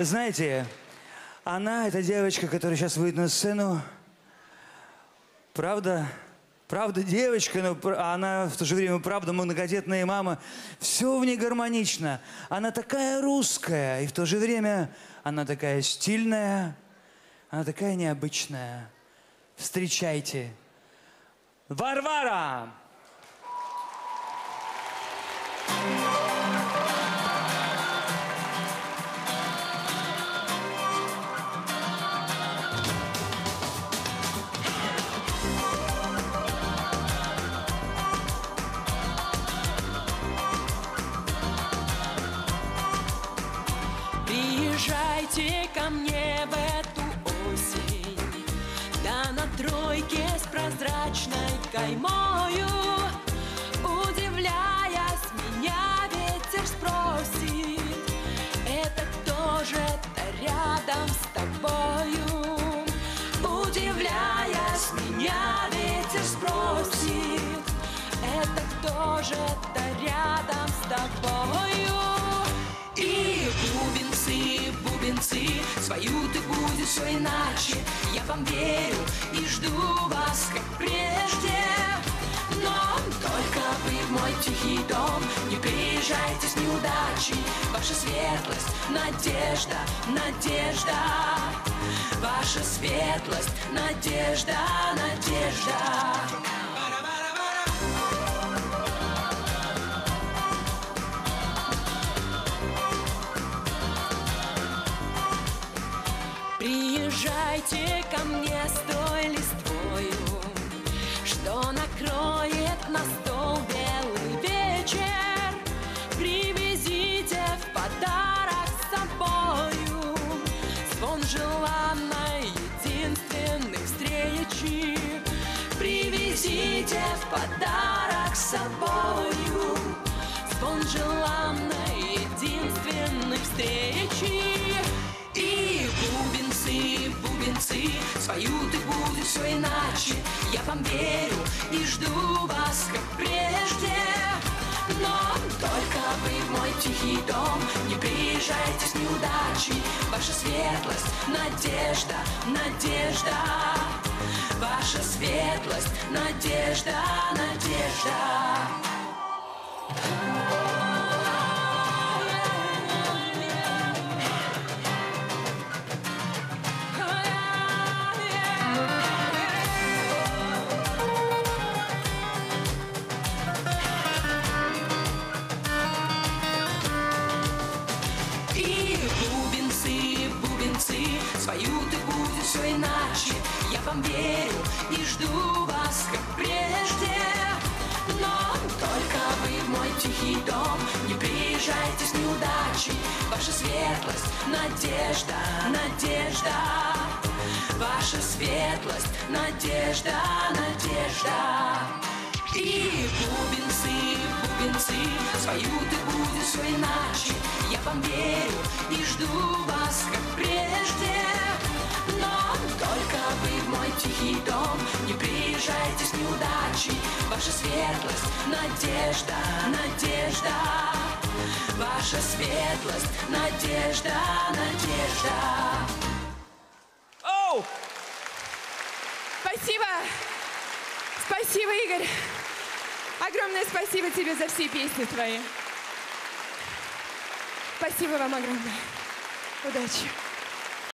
Знаете, она, эта девочка, которая сейчас выйдет на сцену, правда, правда девочка, но а она в то же время правда многодетная мама. Все в ней гармонично. Она такая русская, и в то же время она такая стильная, она такая необычная. Встречайте. Варвара! Приезжайте ко мне в эту осень Да на тройке с прозрачной каймою Удивляясь, меня ветер спросит Это кто же это рядом с тобою? Удивляясь, меня ветер спросит Это кто же это рядом с тобою? Бубенцы Свою ты будешь все иначе. Я вам верю и жду вас, как прежде. Но только вы в мой тихий дом. Не приезжайте с неудачей. Ваша светлость, надежда, надежда. Ваша светлость, надежда, надежда Приезжайте ко мне с той листвою, Что накроет на стол белый вечер. Привезите в подарок с собою Звон желанной единственной встречи. Привезите в подарок с собою Звон желанной единственной встречи. Свою ты будешь все иначе. Я вам верю и жду вас, как прежде. Но только вы в мой тихий дом. Не приезжайте с неудачей Ваша светлость, надежда, надежда. Ваша светлость, надежда, надежда Свою ты будешь все иначе. Я вам верю и жду вас, как прежде. Но только вы в мой тихий дом. Не приезжайте с неудачей. Ваша светлость, надежда, надежда. Ваша светлость, надежда, надежда. И бубенцы, бубенцы Свою ты будешь все иначе. Я вам верю и жду вас, как прежде неудачей Ваша светлость, надежда, надежда Ваша светлость, надежда, надежда Оу! Спасибо! Спасибо, Игорь! Огромное спасибо тебе за все песни твои. Спасибо вам огромное. Удачи.